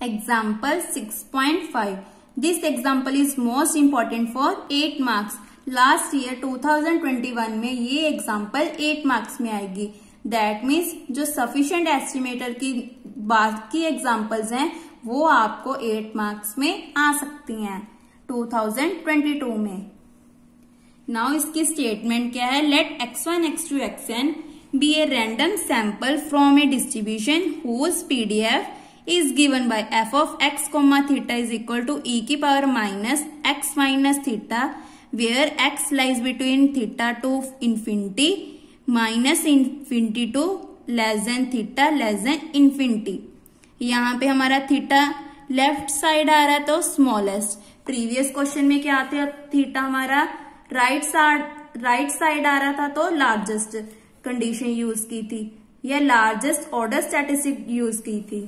Example 6.5. This example is most important for 8 marks. Last year 2021 में ये example 8 marks में आएगी दैट मीन्स जो सफिशिएंट एस्टिमेटर की बाकी एग्जाम्पल्स हैं, वो आपको 8 मार्क्स में आ सकती हैं 2022 में नाउ इसकी स्टेटमेंट क्या है let X one X two X N be a random sample from a distribution whose PDF is given by f of x comma theta is equal to e की power minus x minus theta where x lies between theta to infinity minus infinity to less than theta less than infinity यहाँ पे हमारा theta left side आ रहा है तो smallest previous question में क्या आते थीटा हमारा राइट साइड राइट साइड आ रहा था तो लार्जेस्ट कंडीशन यूज़ की थी या लार्जेस्ट ऑर्डर स्टैटिस्टिक यूज़ की थी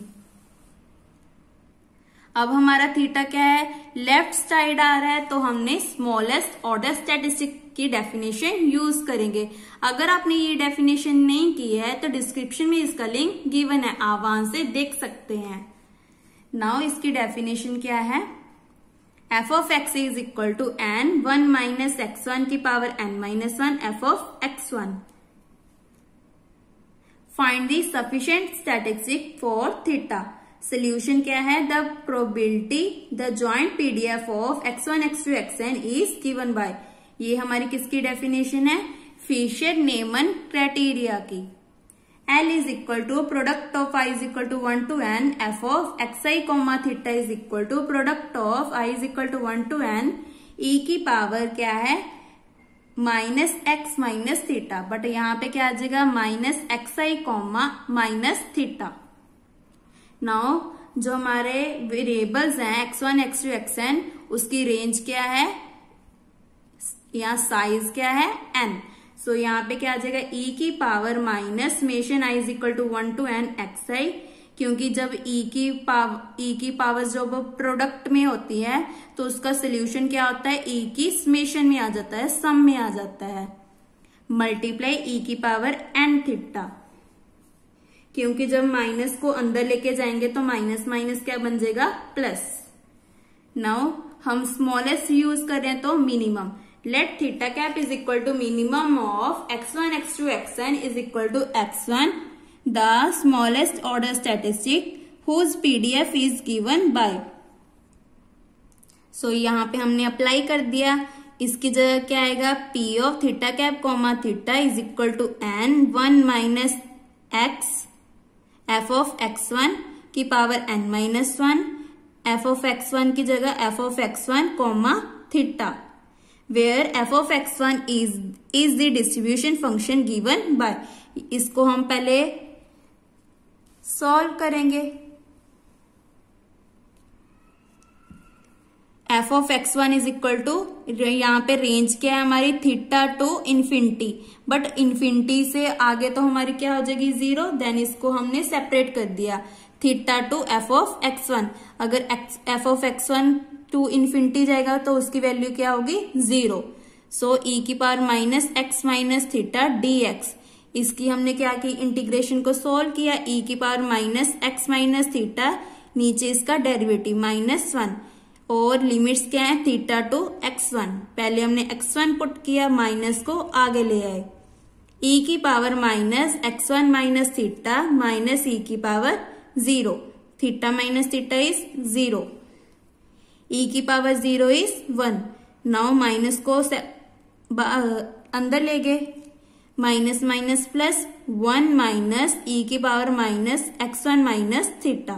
अब हमारा थीटा क्या है? लेफ़्ट साइड आ रहा है तो हमने स्मॉलेस्ट ऑर्डर स्टेटिस्टिक की डेफिनेशन यूज़ करेंगे। अगर आपने ये डेफिनेशन नहीं की है तो डिस्क्रिप्शन में इसका लिंक गिवन है, आप वहाँ से देख सकते हैं। नाउ इसकी डेफिनेशन क्या है? F of X is equal to N one minus X one की power N minus one F of X one find the sufficient statistic for theta solution क्या है? The probability the joint PDF of X one X two X N is given by ये हमारी किसकी definition है? Fisher Neyman criteria की. L is equal to product of I is equal to one N F of X I comma theta is equal to product of I is equal to one to N E की power क्या है? Minus X minus theta but यहाँ पे क्या आ जाएगा? Minus X I comma minus theta now जो हमारे वेरिएबल्स हैं X one X two X N उसकी रेंज क्या है? या साइज़ क्या है? एन सो so, यहाँ पे क्या आ जाएगा? E की power minus mason I is equal to one to N X I क्योंकि जब e की पावर ई की पावर जब प्रोडक्ट में होती है तो उसका सोल्यूशन क्या होता है? E की स्मेशन में आ जाता है सम में आ जाता है। मल्टीप्लाई ई की पावर एन थिटा क्योंकि जब माइनस को अंदर लेके जाएँगे तो माइनस माइनस क्या बन जाएगा? प्लस। नाउ, हम स्मॉलेस्ट यूज़ कर रहे हैं तो minimum let theta cap is equal to minimum of X one X two X N is equal to X one the smallest order statistic whose PDF is given by so यहाँ पे हमने apply कर दिया। इसकी जगह क्या आएगा? P of theta cap comma theta is equal to N one minus X F of X one की power N minus one F of X one की जगह F of X one comma theta where F of X one is is the distribution function given by इसको हम पहले solve करेंगे। F of X one is equal to यहाँ पे range क्या है हमारी? Theta to infinity but infinity से आगे तो हमारी क्या हो जाएगी? ज़ीरो देन इसको हमने सेपरेट कर दिया। Theta to F of X one अगर F of X one to infinity जाएगा तो उसकी वैल्यू क्या होगी? ज़ीरो सो ई की power minus X minus theta D X इसकी हमने क्या की? इंटीग्रेशन को सोल्व किया। ई की power minus X minus theta नीचे इसका डेरिवेटिव माइनस वन और लिमिट्स क्या है? Theta to X one. पहले हमने एक्स वन पुट किया, माइनस को आगे ले आए। ई e की power minus X one minus theta minus E की power zero. Theta minus theta is zero. E की power zero is one. Now minus को अंदर ले गए। Minus minus plus one minus E की power minus X one minus theta.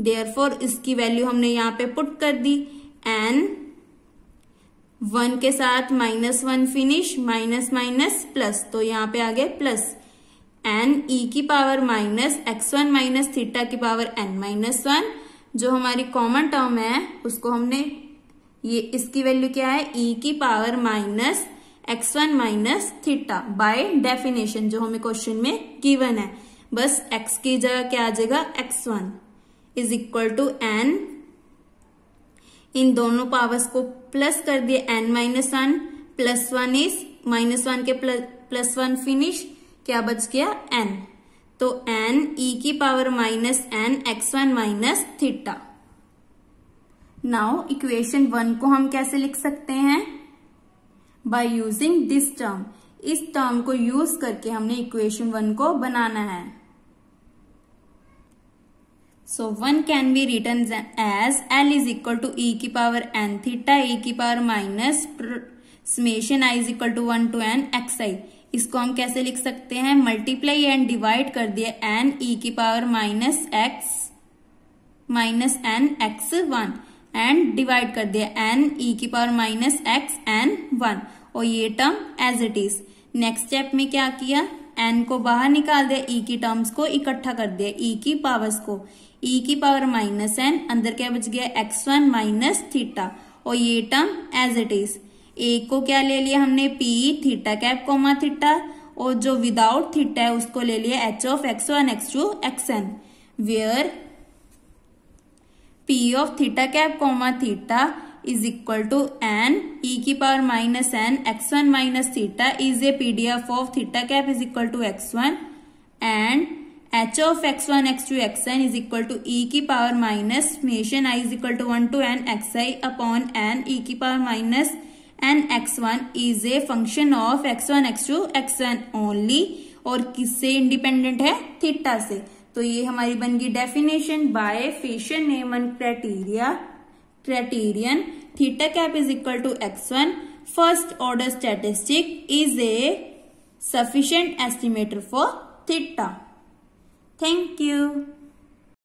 There इसकी value हमने यहाँ पे पुट कर दी। एन वन के साथ minus one finish minus minus plus तो यहाँ पे आ गए प्लस एन ई की power minus X one minus theta की पावर एन माइनस वन जो हमारी कॉमन टर्म है, उसको हमने ये, इसकी वैल्यू क्या है? ई e की power minus X one minus theta by definition जो हमें क्वेश्चन में गिवन है। बस एक्स की जगह क्या आ जाएगा? X one is equal to N इन दोनों पावर्स को प्लस कर दिए N minus one plus one is minus one के प्लस वन फिनिश क्या बच गया? एन तो एन ई की power minus N X one minus theta now equation one को हम कैसे लिख सकते हैं? बाय यूजिंग दिस टर्म इस टर्म को यूज़ करके हमने इक्वेशन वन को बनाना है। So one can be written as L is equal to E की पावर एन थीटा ई की minus summation I is equal to one to N X I इसको हम कैसे लिख सकते हैं? मल्टीप्लाई एंड डिवाइड कर दिए एन ई की power minus X minus N X one and divide कर दिया एन ई की power minus X N one और ये term as it is next step में क्या किया? एन को बाहर निकाल दिया ई e की टर्म्स को इकट्ठा कर दिया ई e की पावर्स को। ई e की पावर माइनस एन अंदर क्या बच गया? एक्स वन माइनस थीटा और ये term as it is a को क्या ले लिया हमने? P theta cap comma theta और जो विदाउट थीटा है, उसको ले लिया H of X one X two X N where P of theta cap comma theta is equal to N E की power minus N X one minus theta is a PDF of theta cap is equal to X one and H of X one X two X N is equal to E की power minus mason I is equal to one to N X I upon N E की power minus and X one is a function of X one X two X one only और किससे independent है? Theta से। तो ये हमारी बन गई definition by Fisher Neyman criteria criterion theta cap is equal to x1 first order statistic is a sufficient estimator for theta. Thank you.